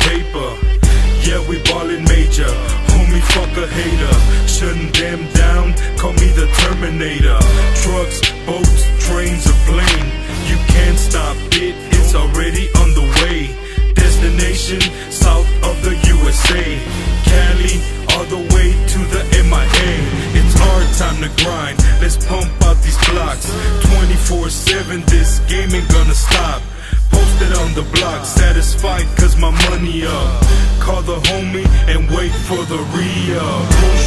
paper. Yeah, we ballin' major. Homie, fuck a hater. Shutting them down, call me the Terminator. Trucks, boats, trains, or plane. You can't stop it, it's already on the way. Destination south of the USA. Cali, all the way to the MIA. It's our time to grind. Let's pump out these blocks. 24 7, this game ain't gonna stop. Posted on the block, satisfied cause my money up. Call the homie and wait for the re-up.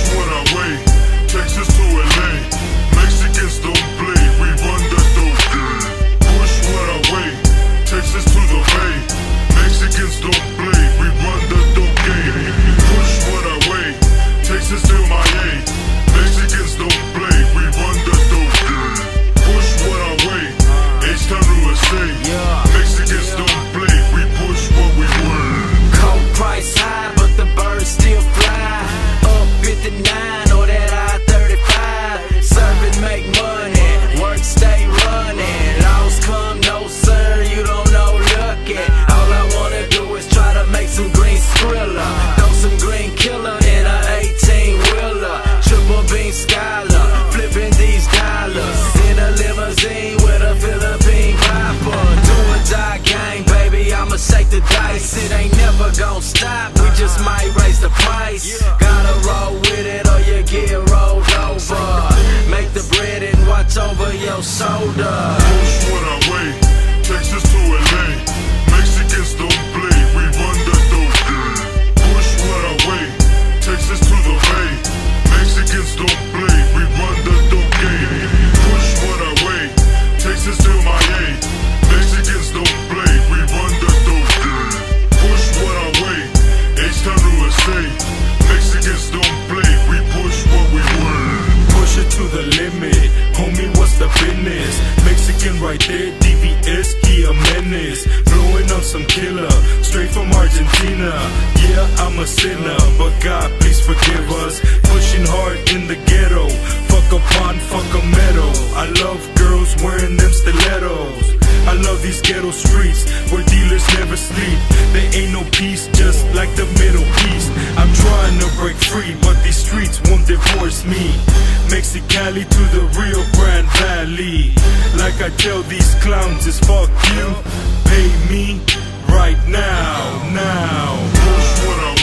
Your shoulder. Push what I weigh, Texas to LA. Mexicans don't business? Mexican right there, DVS, he a menace. Blowing on some killer, straight from Argentina. Yeah, I'm a sinner, but God, please forgive us. Pushing hard in the ghetto, fuck a pond, fuck a meadow. I love girls wearing them stilettos. I love these ghetto streets where dealers never sleep. There ain't no peace, just like the Middle East. I'm trying to break free, but these streets won't divorce me. Mexicali to the Rio finally Like I tell these clowns is fuck you. Pay me right now, now. Push what I